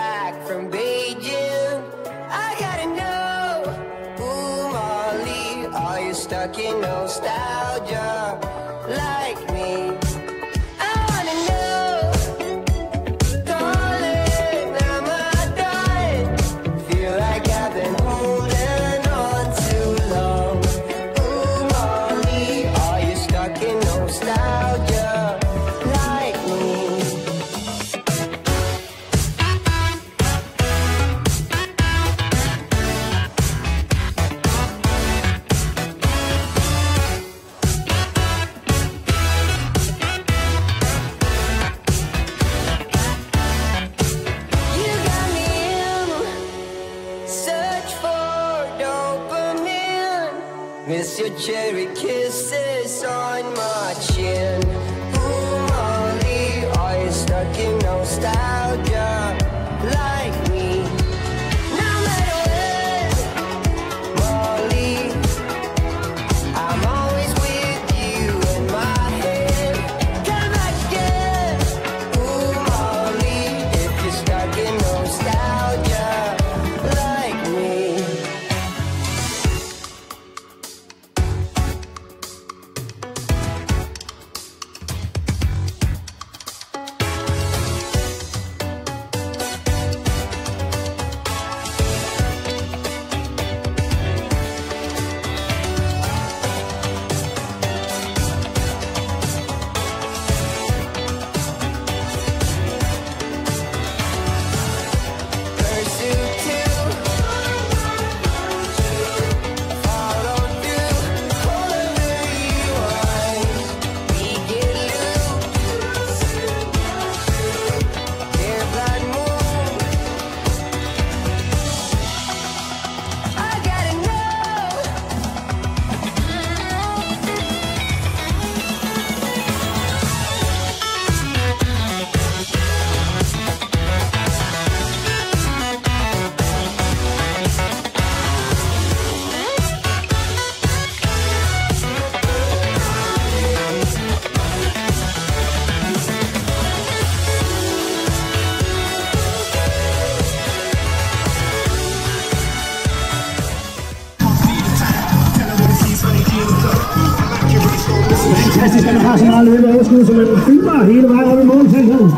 back from Beijing. I gotta know, ooh, Molly, are you stuck in nostalgia? Like Miss your cherry kisses on my chin. fantastisk, at man har så meget løb af overskud, så man filmer hele vejen op i målfeltet.